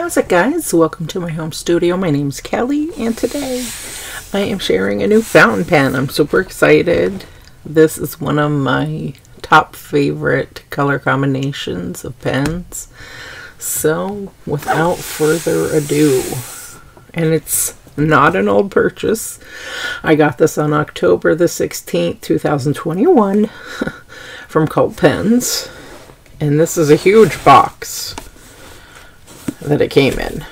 How's it guys? Welcome to my home studio. My name's Kelly and today I am sharing a new fountain pen. I'm super excited. This is one of my top favorite color combinations of pens. So without further ado, and it's not an old purchase. I got this on October the 16th, 2021 from Cult Pens. And this is a huge box that it came in.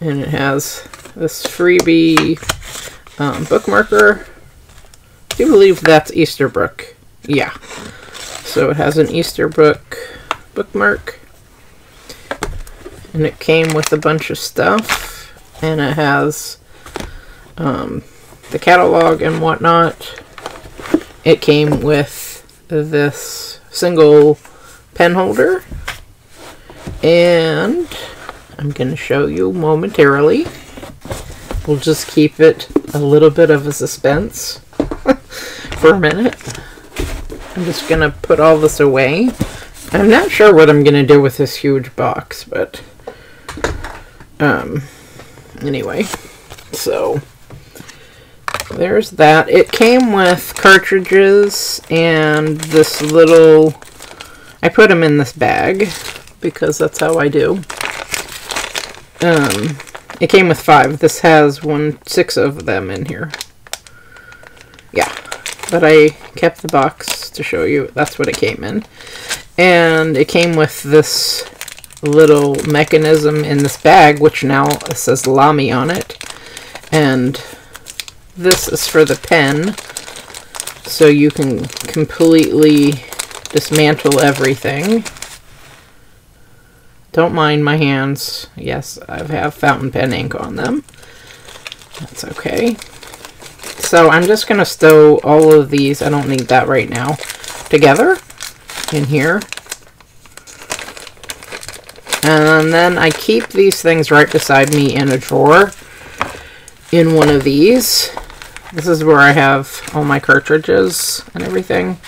And it has this freebie um, bookmarker. I do believe that's Esterbrook. Yeah. So it has an Esterbrook bookmark. And it came with a bunch of stuff. And it has um, the catalog and whatnot. It came with this single pen holder and I'm going to show you momentarily. We'll just keep it a little bit of a suspense for a minute. I'm just going to put all this away. I'm not sure what I'm going to do with this huge box, but um, anyway, so there's that. It came with cartridges and this little, I put them in this bag because that's how I do. Um, it came with five. This has one, six of them in here. Yeah, but I kept the box to show you. That's what it came in. And it came with this little mechanism in this bag, which now says Lamy on it. And this is for the pen, so you can completely dismantle everything. Don't mind my hands. Yes, I have fountain pen ink on them. That's okay. So I'm just going to stow all of these, I don't need that right now, together in here. And then I keep these things right beside me in a drawer in one of these. This is where I have all my cartridges and everything.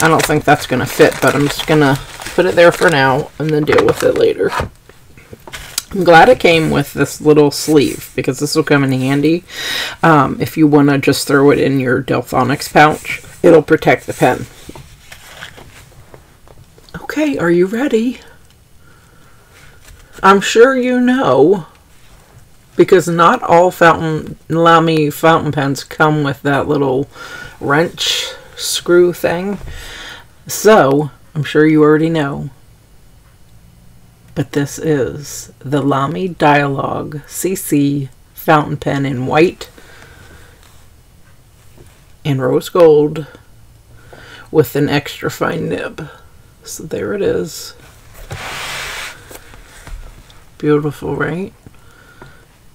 I don't think that's going to fit, but I'm just going to put it there for now and then deal with it later. I'm glad it came with this little sleeve because this will come in handy um, if you want to just throw it in your Delphonics pouch. It'll protect the pen. Okay, are you ready? I'm sure you know because not all fountain Lamy fountain pens come with that little wrench screw thing. So, I'm sure you already know. But this is the Lamy Dialog CC fountain pen in white and rose gold with an extra fine nib. So there it is. Beautiful, right?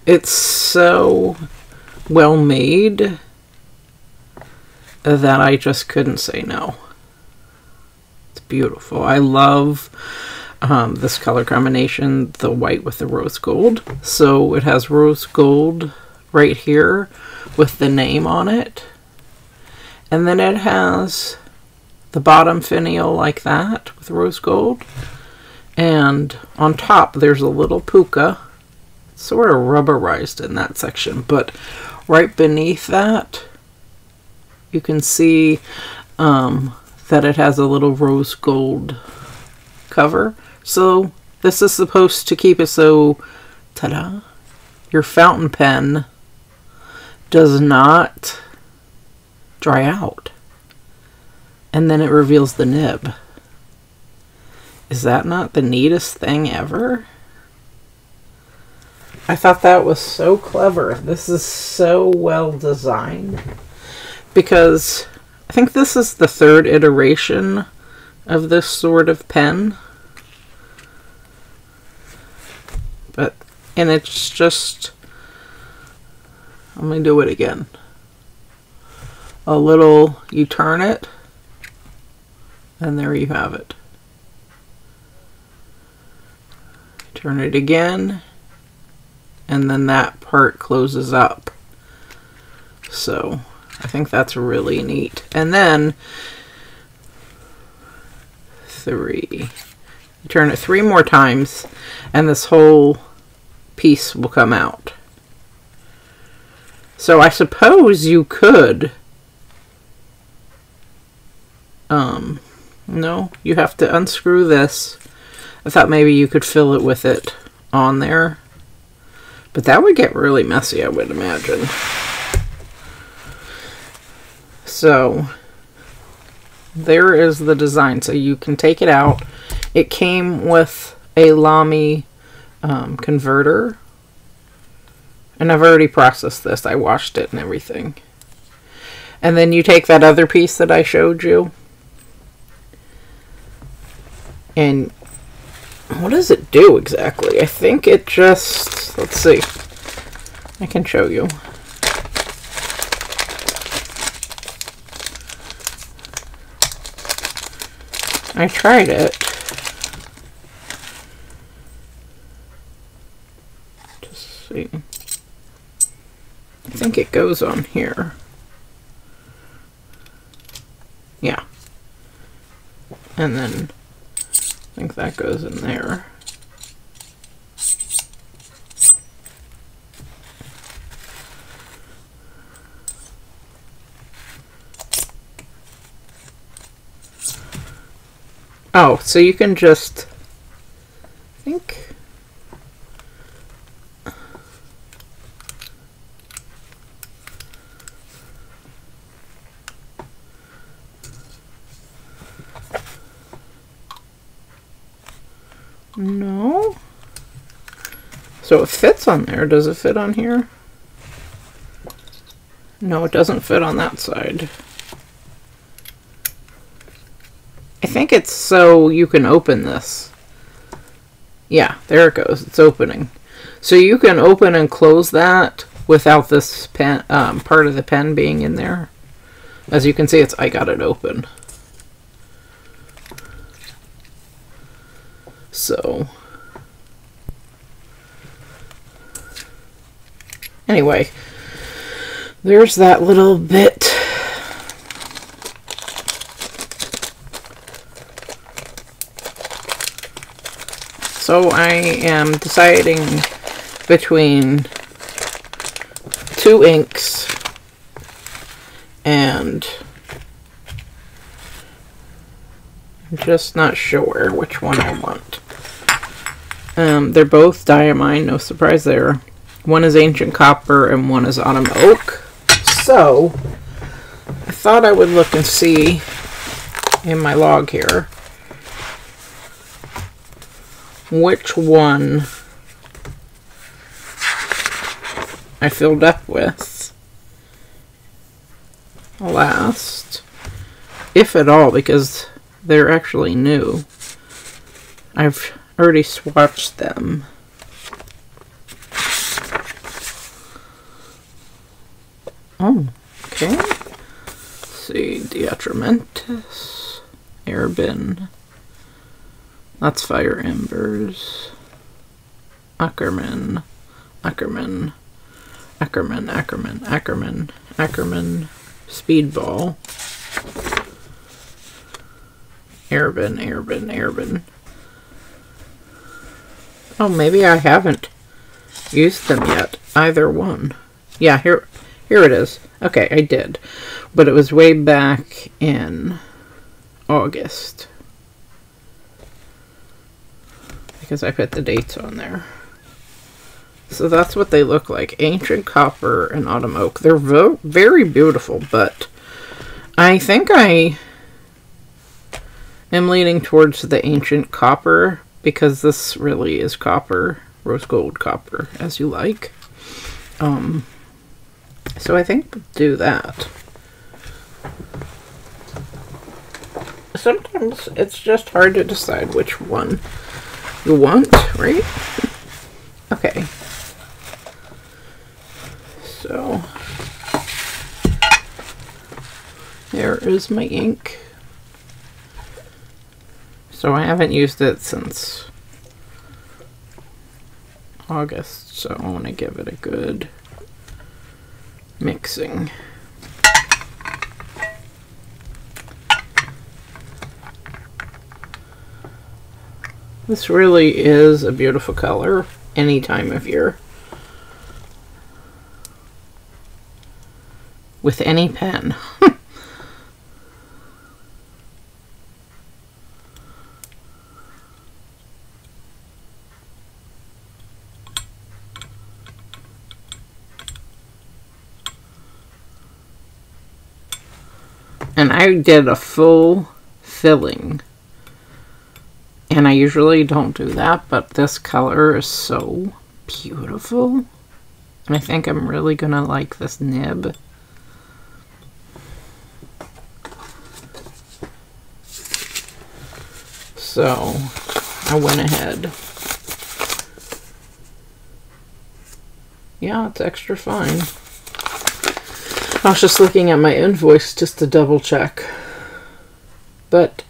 It's so well made that I just couldn't say no beautiful. I love um, this color combination, the white with the rose gold. So it has rose gold right here with the name on it. And then it has the bottom finial like that with rose gold. And on top there's a little puka, sort of rubberized in that section, but right beneath that you can see um, that it has a little rose gold cover. So this is supposed to keep it so, ta-da, your fountain pen does not dry out. And then it reveals the nib. Is that not the neatest thing ever? I thought that was so clever. This is so well designed. Because I think this is the third iteration of this sort of pen. But, and it's just, let me do it again. A little, you turn it, and there you have it. Turn it again, and then that part closes up. So, I think that's really neat. And then three. You turn it three more times, and this whole piece will come out. So I suppose you could. Um, no, you have to unscrew this. I thought maybe you could fill it with it on there. But that would get really messy, I would imagine. So, there is the design. So you can take it out. It came with a Lamy um, converter. And I've already processed this. I washed it and everything. And then you take that other piece that I showed you. And what does it do exactly? I think it just, let's see. I can show you. I tried it. Just see. I think it goes on here. Yeah. And then I think that goes in there. Oh, so you can just I think No. So it fits on there. Does it fit on here? No, it doesn't fit on that side. I think it's so you can open this. Yeah, there it goes. It's opening. So you can open and close that without this pen, um, part of the pen being in there. As you can see, it's I got it open. So, anyway, there's that little bit. So I am deciding between two inks and I'm just not sure which one I want. Um, they're both diamine, no surprise there. One is ancient copper and one is autumn oak. So, I thought I would look and see in my log here which one I filled up with last, if at all, because they're actually new. I've already swatched them. Oh, okay. Let's see, Diatramentus, Herbin. That's Fire Embers. Ackerman, Ackerman, Ackerman, Ackerman, Ackerman, Ackerman, Speedball. Herbin, Herbin, Herbin. Oh, maybe I haven't used them yet. Either one. Yeah, here here it is. Okay, I did. But it was way back in August. Because I put the dates on there. So that's what they look like. Ancient Copper and Autumn Oak. They're very beautiful, but I think I am leaning towards the Ancient Copper because this really is copper, rose gold copper, as you like. Um, so I think we'll do that. Sometimes it's just hard to decide which one you want, right? Okay. So, there is my ink. So I haven't used it since August, so I want to give it a good mixing. This really is a beautiful color any time of year. With any pen. and I did a full filling and I usually don't do that but this color is so beautiful. And I think I'm really gonna like this nib. So I went ahead. Yeah it's extra fine. I was just looking at my invoice just to double check. But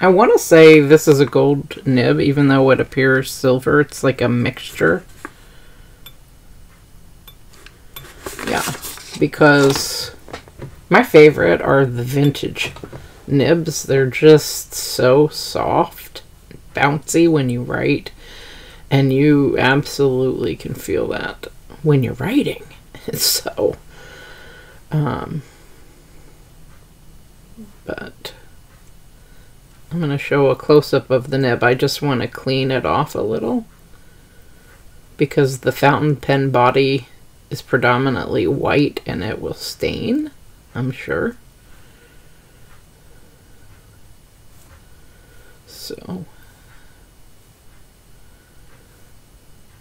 I want to say this is a gold nib, even though it appears silver. It's like a mixture. Yeah, because my favorite are the vintage nibs. They're just so soft, bouncy when you write, and you absolutely can feel that when you're writing. So um, but I'm going to show a close-up of the nib. I just want to clean it off a little because the fountain pen body is predominantly white and it will stain, I'm sure. So,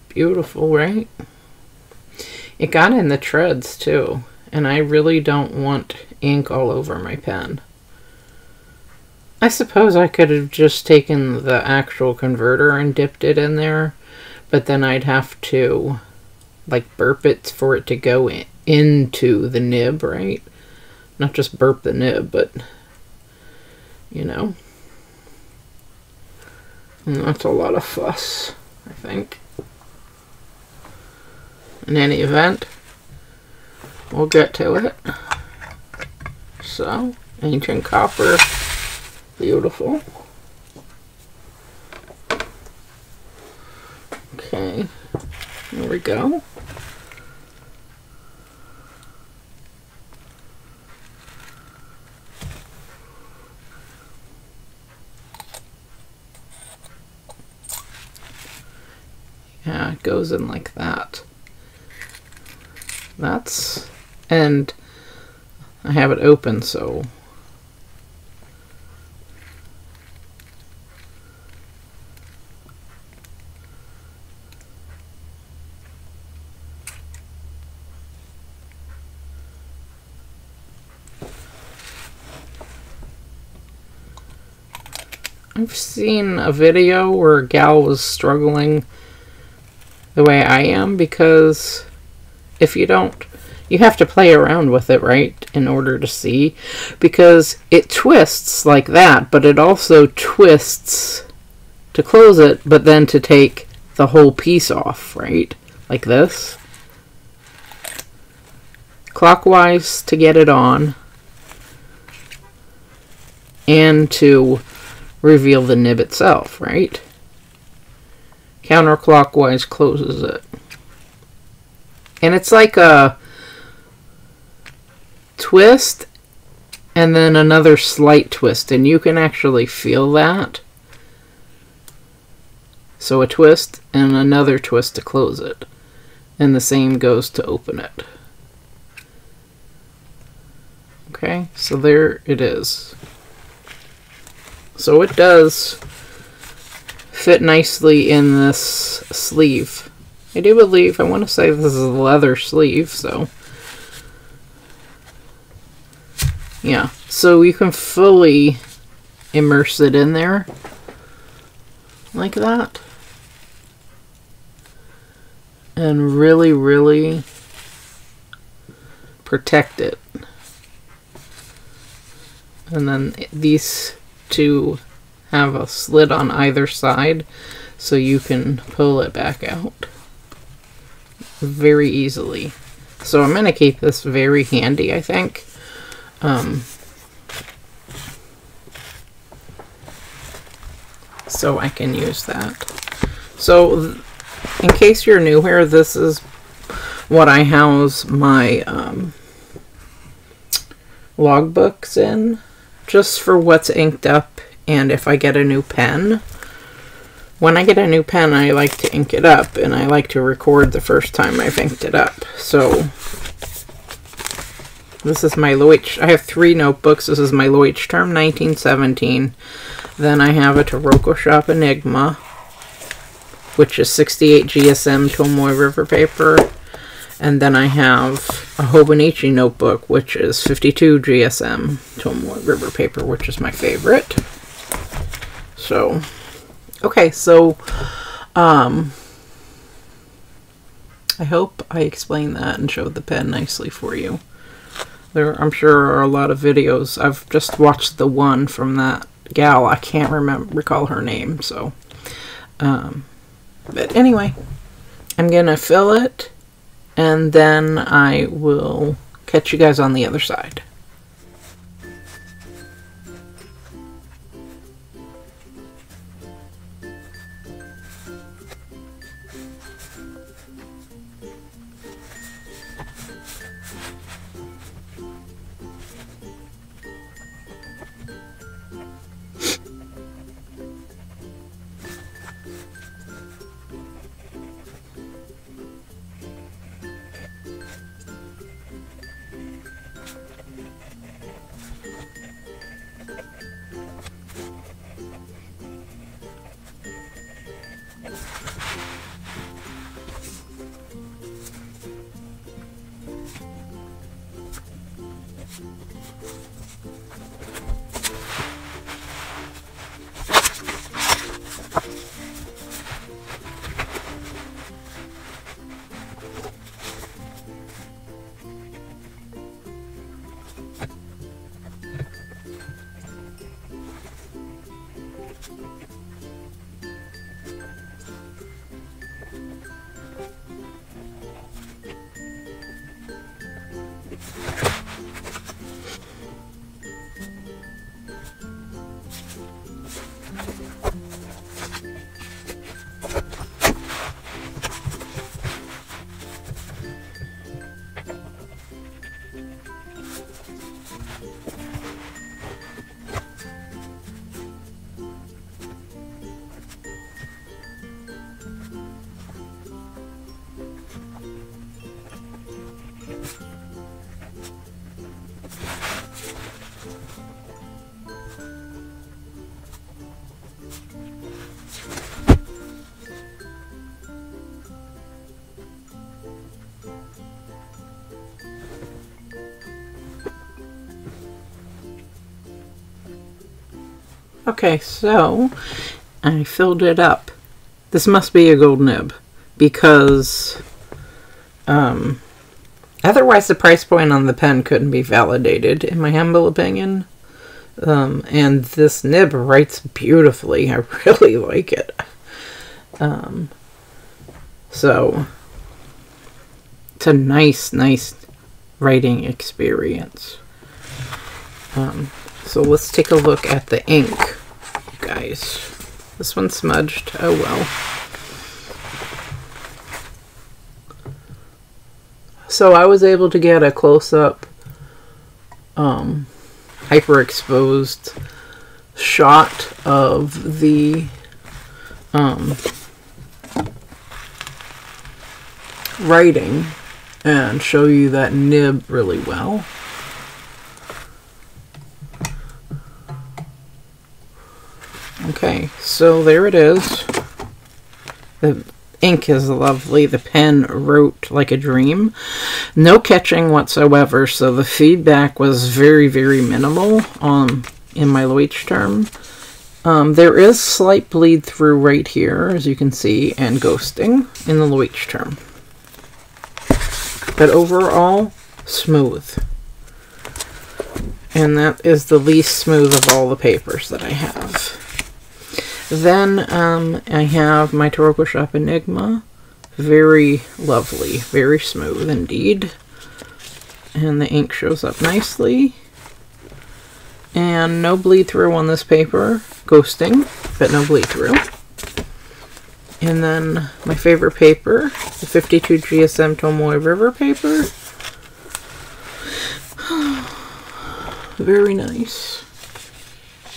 beautiful, right? It got in the treads too and I really don't want ink all over my pen. I suppose I could have just taken the actual converter and dipped it in there, but then I'd have to like burp it for it to go in, into the nib, right? Not just burp the nib, but you know. And that's a lot of fuss, I think. In any event, we'll get to it. So, ancient copper, beautiful. Okay, here we go. Yeah, it goes in like that. That's and I have it open so I've seen a video where a gal was struggling the way I am because if you don't you have to play around with it, right, in order to see. Because it twists like that, but it also twists to close it, but then to take the whole piece off, right? Like this. Clockwise to get it on. And to reveal the nib itself, right? Counterclockwise closes it. And it's like a twist and then another slight twist and you can actually feel that so a twist and another twist to close it and the same goes to open it okay so there it is so it does fit nicely in this sleeve I do believe I want to say this is a leather sleeve so Yeah, so you can fully immerse it in there like that. And really, really protect it. And then these two have a slit on either side so you can pull it back out very easily. So I'm going to keep this very handy, I think. Um, so I can use that. So, in case you're new here, this is what I house my um, logbooks in, just for what's inked up and if I get a new pen. When I get a new pen, I like to ink it up, and I like to record the first time I've inked it up. So, this is my Leutsch. I have three notebooks. This is my Leuchtturm 1917. Then I have a Taroko Shop Enigma, which is 68 GSM Tomoe River paper. And then I have a Hobonichi notebook, which is 52 GSM Tomoe River paper, which is my favorite. So, okay, so, um, I hope I explained that and showed the pen nicely for you. There, I'm sure are a lot of videos. I've just watched the one from that gal. I can't remember recall her name. So, um, but anyway, I'm gonna fill it, and then I will catch you guys on the other side. Okay, so I filled it up. This must be a gold nib because um, otherwise the price point on the pen couldn't be validated, in my humble opinion. Um, and this nib writes beautifully. I really like it. Um, so it's a nice, nice writing experience. Um, so let's take a look at the ink guys. This one's smudged. Oh well. So I was able to get a close-up, um, hyper-exposed shot of the um, writing and show you that nib really well. Okay, so there it is. The ink is lovely. The pen wrote like a dream. No catching whatsoever, so the feedback was very, very minimal um, in my Leuchtturm. Um, there is slight bleed through right here, as you can see, and ghosting in the Leuchtturm. But overall, smooth. And that is the least smooth of all the papers that I have. Then um, I have my Taroko Shop Enigma. Very lovely, very smooth indeed. And the ink shows up nicely. And no bleed through on this paper. Ghosting. but no bleed through. And then my favorite paper, the 52 GSM Tomoe River paper. very nice.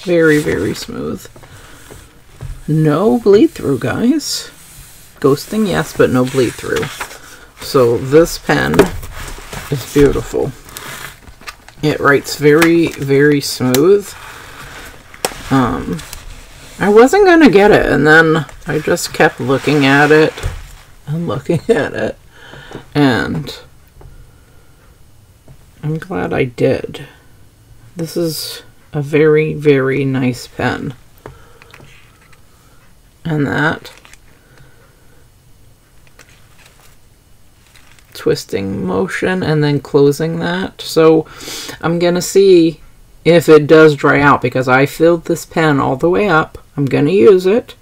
Very, very smooth. No bleed through, guys. Ghosting, yes, but no bleed through. So this pen is beautiful. It writes very, very smooth. Um, I wasn't going to get it, and then I just kept looking at it and looking at it, and I'm glad I did. This is a very, very nice pen. And that twisting motion and then closing that. So I'm going to see if it does dry out because I filled this pen all the way up. I'm going to use it.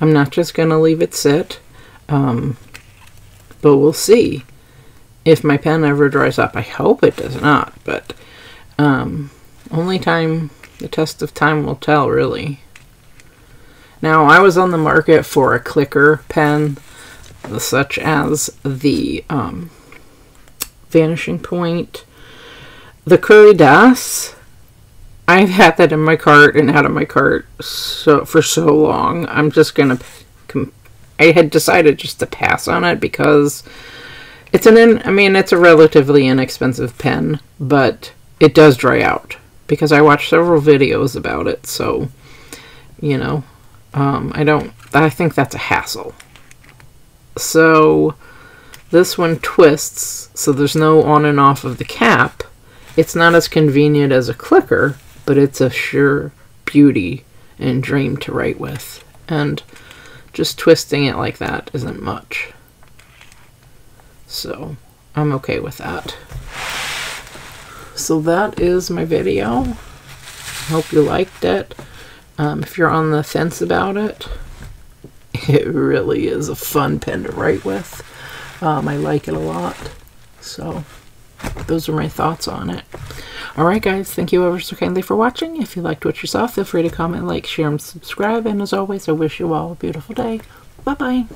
I'm not just going to leave it sit. Um, but we'll see if my pen ever dries up. I hope it does not, but um, only time, the test of time will tell, really. Now, I was on the market for a clicker pen, such as the um, Vanishing Point, the Curidas. I've had that in my cart and out of my cart so for so long. I'm just gonna. I had decided just to pass on it because it's an. In, I mean, it's a relatively inexpensive pen, but it does dry out because I watched several videos about it. So, you know, um, I don't. I think that's a hassle. So this one twists, so there's no on and off of the cap. It's not as convenient as a clicker, but it's a sure beauty and dream to write with. And just twisting it like that isn't much. So I'm okay with that. So that is my video. Hope you liked it. Um, if you're on the fence about it, it really is a fun pen to write with. Um, I like it a lot. So those are my thoughts on it. Alright guys, thank you ever so kindly for watching. If you liked what you saw, feel free to comment, like, share, and subscribe. And as always, I wish you all a beautiful day. Bye-bye.